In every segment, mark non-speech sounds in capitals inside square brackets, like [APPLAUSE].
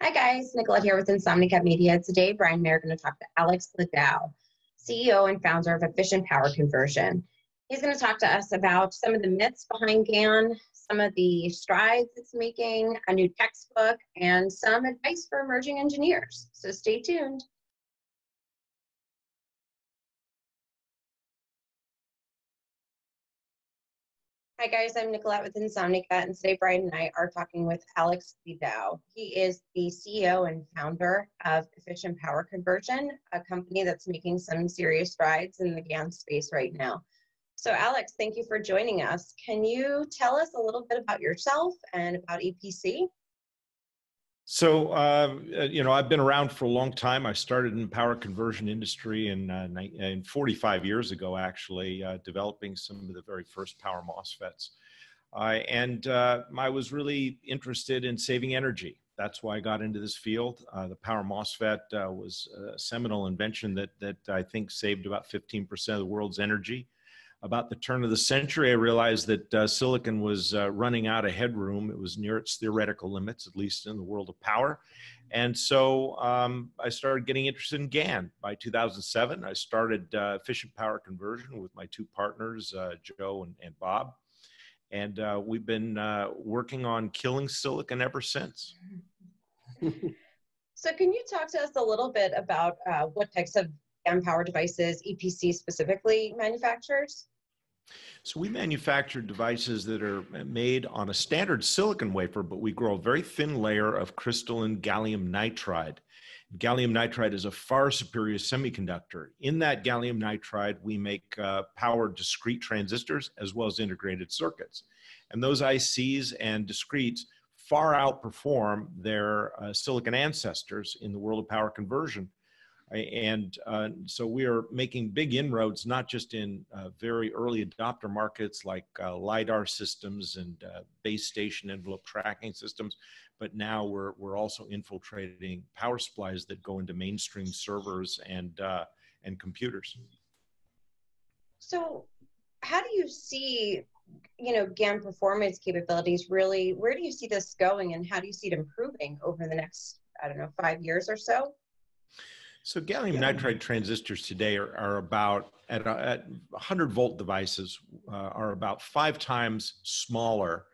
Hi guys, Nicolette here with Insomnicat Media. Today, Bryan and I are going to talk to Alex Lidow, CEO and founder of Efficient Power Conversion. He's going to talk to us about some of the myths behind GaN, some of the strides it's making, a new textbook, and some advice for emerging engineers. So stay tuned. Hi guys, I'm Nicolette with Insomnicat, and today Bryan and I are talking with Alex Lidow. He is the CEO and founder of Efficient Power Conversion, a company that's making some serious strides in the GaN space right now. So Alex, thank you for joining us. Can you tell us a little bit about yourself and about EPC? So, uh, you know, I've been around for a long time. I started in the power conversion industry in, uh, in 45 years ago, actually, uh, developing some of the very first power MOSFETs. Uh, and uh, I was really interested in saving energy. That's why I got into this field. Uh, the power MOSFET was a seminal invention that, that I think saved about 15% of the world's energy about the turn of the century, I realized that uh, silicon was uh, running out of headroom. It was near its theoretical limits, at least in the world of power. And so um, I started getting interested in GaN. By 2007, I started uh, efficient power conversion with my two partners, uh, Joe and, and, Bob. And uh, we've been uh, working on killing silicon ever since. [LAUGHS] so, can you talk to us a little bit about what types of GaN power devices EPC specifically manufactures? So we manufacture devices that are made on a standard silicon wafer, but we grow a very thin layer of crystalline gallium nitride. Gallium nitride is a far superior semiconductor. In that gallium nitride, we make uh, power discrete transistors as well as integrated circuits. And those ICs and discretes far outperform their uh, silicon ancestors in the world of power conversion and uh, so we are making big inroads, not just in uh, very early adopter markets like uh, LiDAR systems and uh, base station envelope tracking systems, but now we're, we're also infiltrating power supplies that go into mainstream servers and, uh, and computers. So how do you see, you know, GaN performance capabilities really, where do you see this going and how do you see it improving over the next, I don't know, five years or so? So gallium nitride transistors today are, are about at, at 100 volt devices uh, are about five times smaller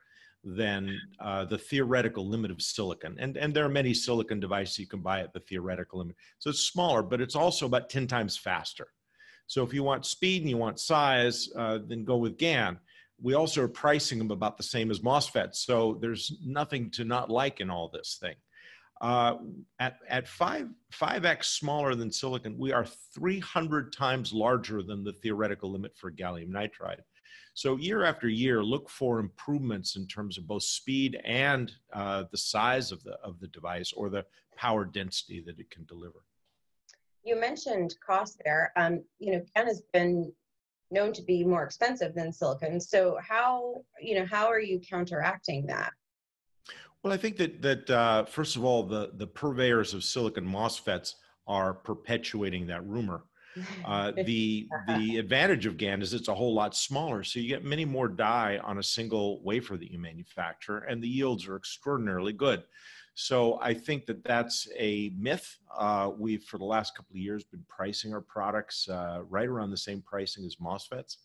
than uh, the theoretical limit of silicon. And, and there are many silicon devices you can buy at the theoretical limit. So it's smaller, but it's also about 10 times faster. So if you want speed and you want size, uh, then go with GaN. We also are pricing them about the same as MOSFETs. So there's nothing to not like in all this thing. Uh, at at five five x smaller than silicon, we are 300 times larger than the theoretical limit for gallium nitride. So year after year, look for improvements in terms of both speed and uh, the size of the of the device or the power density that it can deliver. You mentioned cost there. Um, you know, GaN has been known to be more expensive than silicon. So how you know how are you counteracting that? Well, I think that that uh, first of all, the the purveyors of silicon MOSFETs are perpetuating that rumor. [LAUGHS] Uh, the the [LAUGHS] advantage of GaN is it's a whole lot smaller, so you get many more die on a single wafer that you manufacture, and the yields are extraordinarily good. So I think that that's a myth. Uh, we've for the last couple of years been pricing our products uh, right around the same pricing as MOSFETs.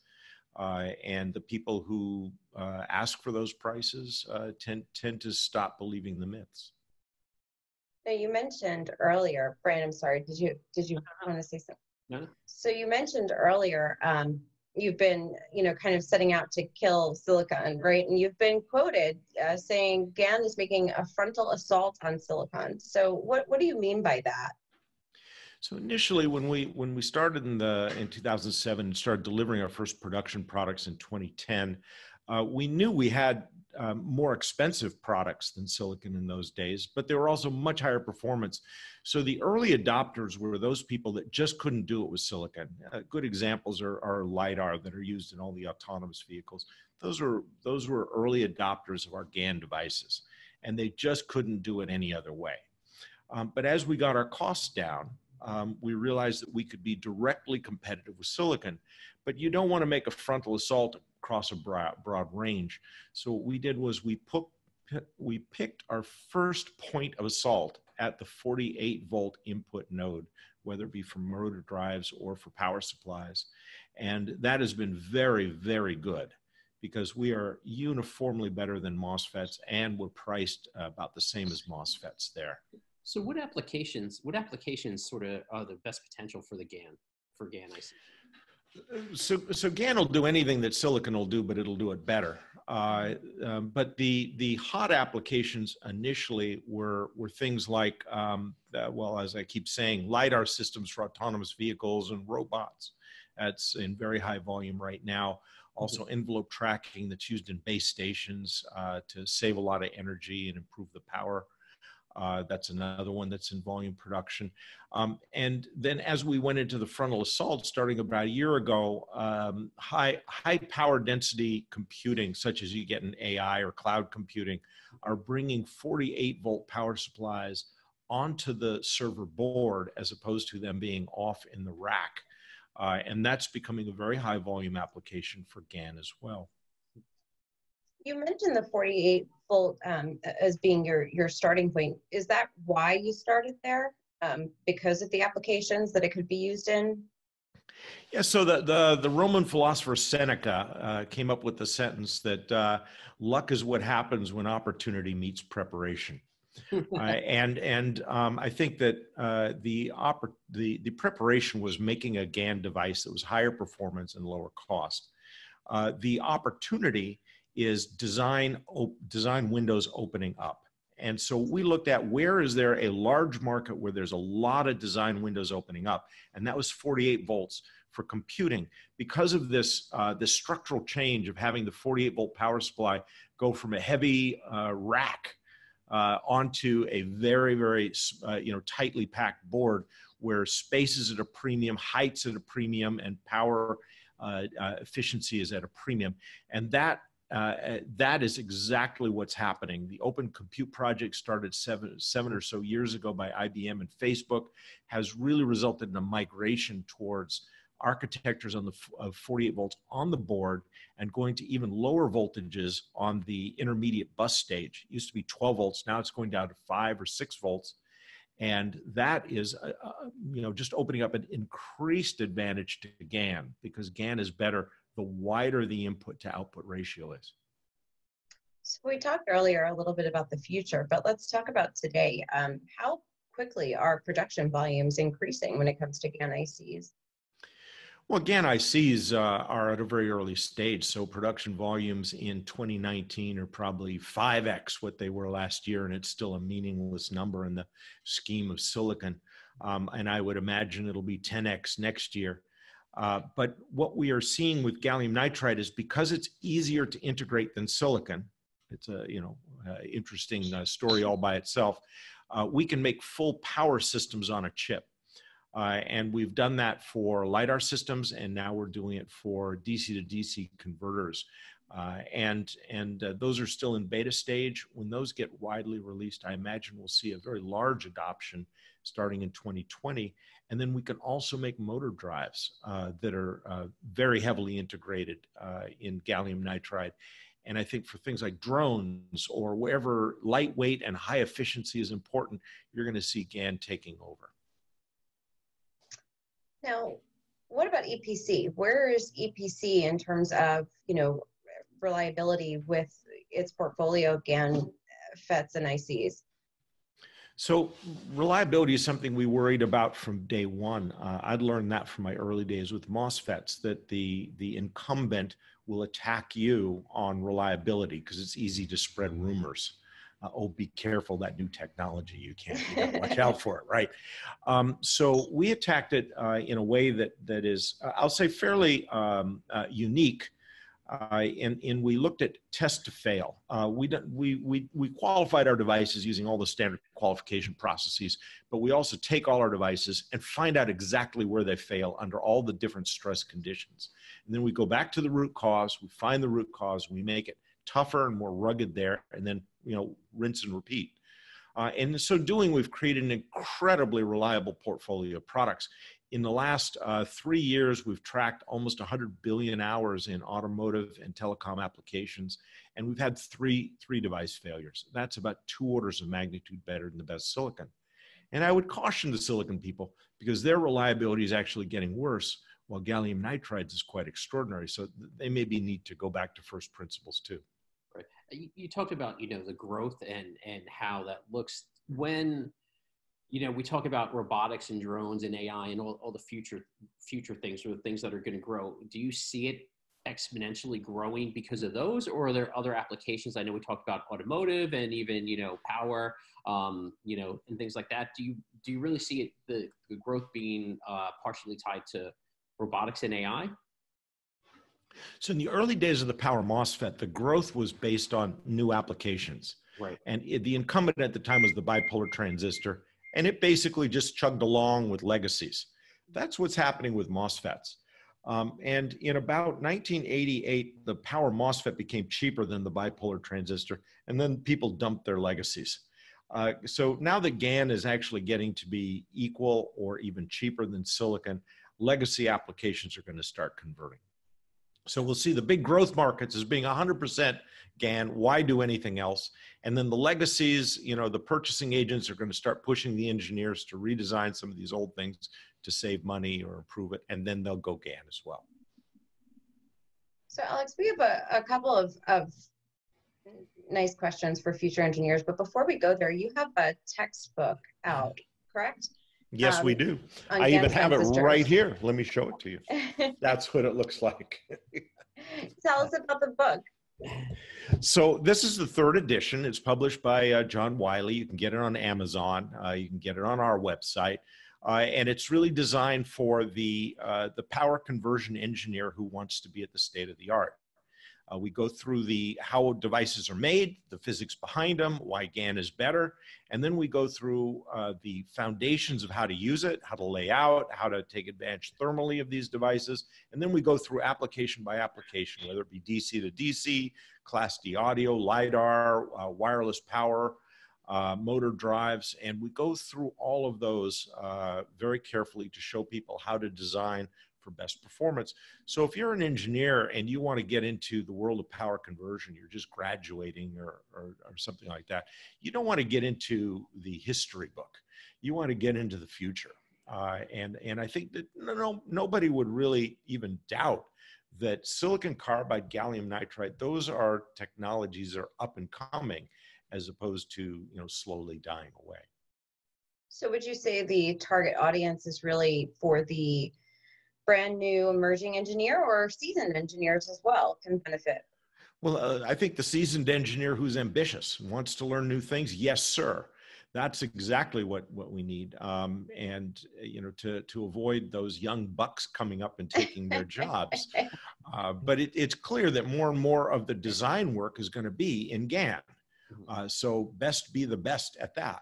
Uh, and the people who uh, ask for those prices uh, tend, tend to stop believing the myths. Now you mentioned earlier, Bryan, I'm sorry, did you, did you want to say something? No. So you mentioned earlier, um, you've been, you know, kind of setting out to kill silicon, right? And you've been quoted uh, saying GaN is making a frontal assault on silicon. So what, what do you mean by that? So initially, when we when we started in the in 2007 and started delivering our first production products in 2010, uh, we knew we had um, more expensive products than silicon in those days, but they were also much higher performance. So the early adopters were those people that just couldn't do it with silicon. Uh, good examples are, are lidar that are used in all the autonomous vehicles. Those were those were early adopters of our GaN devices, and they just couldn't do it any other way. Um, but as we got our costs down, um, we realized that we could be directly competitive with silicon. But you don't want to make a frontal assault across a broad, broad range. So what we did was we put we picked our first point of assault at the 48 volt input node, whether it be for motor drives or for power supplies. And that has been very, very good because we are uniformly better than MOSFETs and we're priced about the same as MOSFETs there. So what applications, what applications sort of are the best potential for the GaN, for GaN IC? So, so GaN will do anything that silicon will do, but it'll do it better. Uh, um, but the the hot applications initially were were things like, um, uh, well, as I keep saying, lidar systems for autonomous vehicles and robots. That's in very high volume right now. Also, envelope tracking that's used in base stations uh, to save a lot of energy and improve the power uh, that's another one that's in volume production. Um, and then as we went into the frontal assault starting about a year ago, um, high, high power density computing, such as you get in AI or cloud computing, are bringing 48 volt power supplies onto the server board as opposed to them being off in the rack. Uh, and that's becoming a very high volume application for GaN as well. You mentioned the 48 volt um, as being your your starting point. Is that why you started there? Um, because of the applications that it could be used in? Yeah, so the, the, the Roman philosopher Seneca uh, came up with the sentence that uh, luck is what happens when opportunity meets preparation. [LAUGHS] uh, and and um, I think that uh, the, oppor- the the preparation was making a GaN device that was higher performance and lower cost. Uh, the opportunity is design op- design windows opening up. And so we looked at where is there a large market where there's a lot of design windows opening up, and that was 48 volts for computing because of this uh, this structural change of having the 48 volt power supply go from a heavy uh, rack uh, onto a very very uh, you know tightly packed board where space is at a premium, heights at a premium, and power uh, uh, efficiency is at a premium, and that uh, eh, that is exactly what's happening. The Open Compute Project started seven, seven or so years ago by IBM and Facebook has really resulted in a migration towards architectures on the of 48 volts on the board and going to even lower voltages on the intermediate bus stage. It used to be 12 volts, now it's going down to five or six volts. And that is, uh, uh, you know, just opening up an increased advantage to GaN because GaN is better the wider the input to output ratio is. So we talked earlier a little bit about the future, but let's talk about today. Um, how quickly are production volumes increasing when it comes to GaN ICs? Well, GaN ICs uh, are at a very early stage, so production volumes in 2019 are probably 5x what they were last year, and it's still a meaningless number in the scheme of silicon. Um, and I would imagine it'll be 10x next year. Uh, but what we are seeing with gallium nitride is because it's easier to integrate than silicon, it's a you know uh, interesting uh, story all by itself. Uh, we can make full power systems on a chip, uh, and we've done that for lidar systems, and now we're doing it for DC to DC converters. Uh, and and those are still in beta stage. When those get widely released, I imagine we'll see a very large adoption starting in 2020. And then we can also make motor drives uh, that are uh, very heavily integrated uh, in gallium nitride. And I think for things like drones or wherever lightweight and high efficiency is important, you're going to see GaN taking over. Now, what about EPC? Where is EPC in terms of, you know, reliability with its portfolio of GaN FETs and ICs? So reliability is something we worried about from day one. Uh, I'd learned that from my early days with MOSFETs that the the incumbent will attack you on reliability because it's easy to spread rumors. Uh, oh, be careful that new technology. You can't you watch out for it, right? Um, so we attacked it uh, in a way that that is, uh, I'll say, fairly um, uh, unique uh, and, and we looked at test to fail. Uh, we, we, we, we qualified our devices using all the standard qualification processes, but we also take all our devices and find out exactly where they fail under all the different stress conditions. And then we go back to the root cause, we find the root cause, we make it tougher and more rugged there, and then, you know, rinse and repeat. Uh, and in so doing, we've created an incredibly reliable portfolio of products in the last uh, three years, we've tracked almost 100 billion hours in automotive and telecom applications, and we've had three three device failures. That's about two orders of magnitude better than the best silicon. And I would caution the silicon people because their reliability is actually getting worse while gallium nitrides is quite extraordinary. So they maybe need to go back to first principles too. Right. You, you talked about, you know, the growth and, and how that looks when, you know, we talk about robotics and drones and AI and all, all the future, future things or the things that are going to grow. Do you see it exponentially growing because of those or are there other applications? I know we talked about automotive and even you know power um, you know and things like that. Do you do you really see it the, the growth being uh, partially tied to robotics and ai so in the early days of the power mosfet the growth was based on new applications. Right. And it, the incumbent at the time was the bipolar transistor and it basically just chugged along with legacies that's what's happening with mosfets um, and in about 1988, the power MOSFET became cheaper than the bipolar transistor, and then people dumped their legacies. Uh, so now that GaN is actually getting to be equal or even cheaper than silicon, legacy applications are going to start converting. So we'll see the big growth markets as being 100% GaN. Why do anything else? And then the legacies, you know, the purchasing agents are going to start pushing the engineers to redesign some of these old things to save money or improve it, and then they'll go GaN as well. So Alex, we have a, a couple of, of nice questions for future engineers, but before we go there, you have a textbook out, mm-hmm. correct? Yes, um, we do. I even have it right here. [LAUGHS] Let me show it to you. That's what it looks like. [LAUGHS] Tell us about the book. So this is the third edition. It's published by uh, John Wiley. You can get it on Amazon. Uh, you can get it on our website. Uh, and it's really designed for the, uh, the power conversion engineer who wants to be at the state of the art. Uh, we go through the how devices are made, the physics behind them, why GaN is better, and then we go through uh, the foundations of how to use it, how to lay out, how to take advantage thermally of these devices, and then we go through application by application, whether it be DC to DC, Class D audio, LiDAR, uh, wireless power, uh, motor drives, and we go through all of those uh, very carefully to show people how to design for best performance. So if you're an engineer and you want to get into the world of power conversion, you're just graduating or, or, or something like that, you don't want to get into the history book. You want to get into the future. Uh, and, and I think that no, no, nobody would really even doubt that silicon carbide, gallium nitride, those are technologies that are up and coming as opposed to you know slowly dying away. So would you say the target audience is really for the brand new emerging engineer or seasoned engineers as well can benefit? Well, uh, I think the seasoned engineer who's ambitious wants to learn new things. Yes, sir. That's exactly what, what we need. Um, and, you know, to, to avoid those young bucks coming up and taking their [LAUGHS] jobs. Uh, but it, it's clear that more and more of the design work is going to be in GaN. Mm-hmm. Uh, so best be the best at that.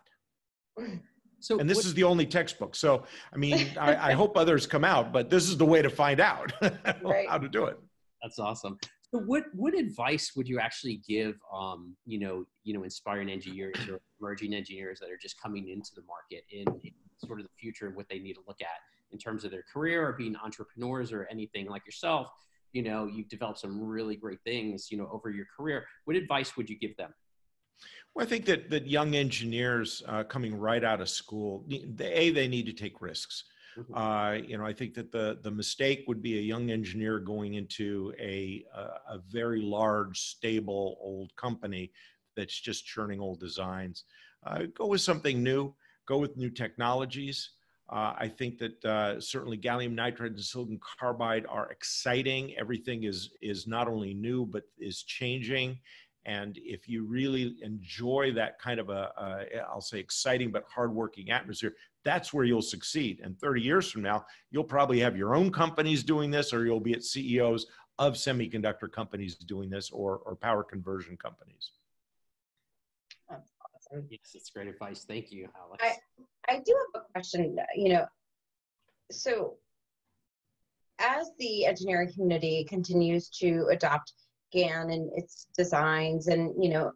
[LAUGHS] So and this what, is the only textbook. So I mean, [LAUGHS] I, I, hope others come out, but this is the way to find out [LAUGHS] right. how to do it. That's awesome. So what what advice would you actually give, um, you know, you know, inspiring engineers or emerging engineers that are just coming into the market in, in sort of the future and what they need to look at in terms of their career or being entrepreneurs or anything like yourself? You know, you've developed some really great things, you know, over your career. What advice would you give them? Well, I think that that young engineers uh, coming right out of school, a they need to take risks. Mm-hmm. Uh, you know, I think that the the mistake would be a young engineer going into a a, a very large, stable old company that's just churning old designs. Uh, go with something new. Go with new technologies. Uh, I think that uh, certainly gallium nitride and silicon carbide are exciting. Everything is is not only new but is changing, and if you really enjoy that kind of a, a I'll say exciting but hardworking atmosphere, that's where you'll succeed. And 30 years from now, you'll probably have your own companies doing this, or you'll be at CEOs of semiconductor companies doing this, or or power conversion companies. That's awesome. Yes, it's great advice. Thank you, Alex. I, I do have a question. You know, so as the engineering community continues to adopt GaN and its designs and you know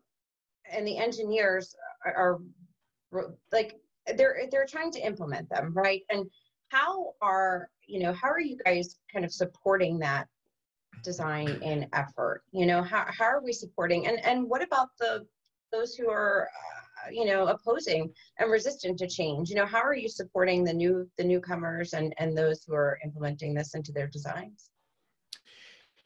and the engineers are, are like they're they're trying to implement them right and how are you know how are you guys kind of supporting that design and effort you know how, how are we supporting and and what about the those who are uh, you know, opposing and resistant to change. You know, how are you supporting the new the newcomers and and those who are implementing this into their designs?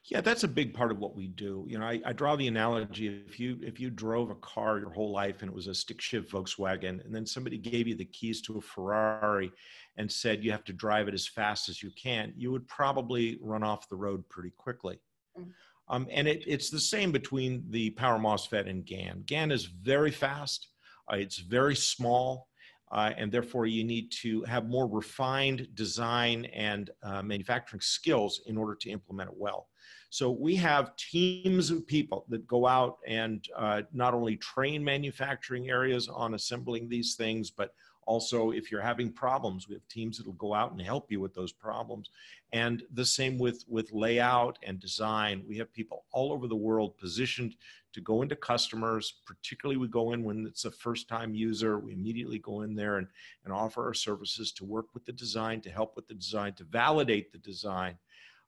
Yeah, that's a big part of what we do. You know, I, I, draw the analogy if you if you drove a car your whole life and it was a stick shift Volkswagen, and then somebody gave you the keys to a Ferrari and said you have to drive it as fast as you can, you would probably run off the road pretty quickly. Mm. Um, and it, it's the same between the Power MOSFET and GaN. GaN is very fast, uh, it's very small, uh, and therefore you need to have more refined design and uh, manufacturing skills in order to implement it well. So we have teams of people that go out and uh, not only train manufacturing areas on assembling these things, but also if you're having problems, we have teams that will go out and help you with those problems. And the same with, with layout and design. We have people all over the world positioned to go into customers, particularly we go in when it's a first time user, we immediately go in there and, and offer our services to work with the design, to help with the design, to validate the design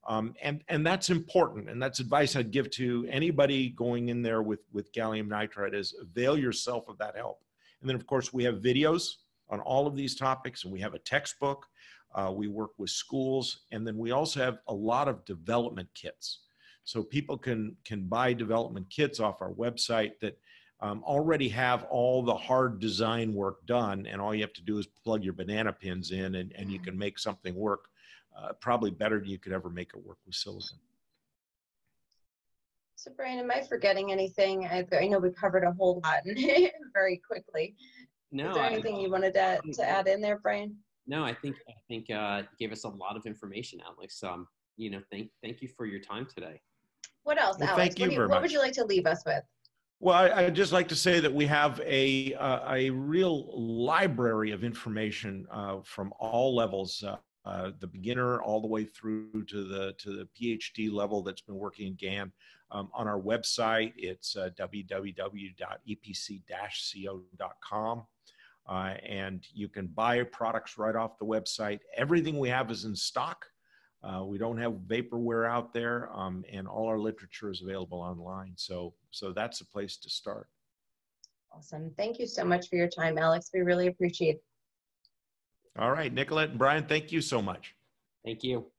um, and, and that's important. And that's advice I'd give to anybody going in there with, with gallium nitride is avail yourself of that help. And then of course we have videos on all of these topics and we have a textbook. Uh, we work with schools and then we also have a lot of development kits. So people can, can buy development kits off our website that um, already have all the hard design work done and all you have to do is plug your banana pins in and, and you can make something work uh, probably better than you could ever make it work with silicon. So Bryan, am I forgetting anything? I, I know we covered a whole lot [LAUGHS] very quickly. No. Is there anything I, you wanted to, to add in there, Bryan? No, I think I think uh, gave us a lot of information, Alex. Um, you know, thank thank you for your time today. What else, well, Alex? Thank you what, you, very what much. would you like to leave us with? Well, I, would just like to say that we have a uh, a real library of information uh, from all levels. Uh, uh, the beginner all the way through to the to the PhD level that's been working in GaN. Um, on our website, it's uh, www.epc-co.com. Uh, and you can buy products right off the website. Everything we have is in stock. Uh, we don't have vaporware out there, um, and all our literature is available online. So, so that's a place to start. Awesome. Thank you so much for your time, Alex. We really appreciate it. All right, Nicolette and Bryan, thank you so much. Thank you.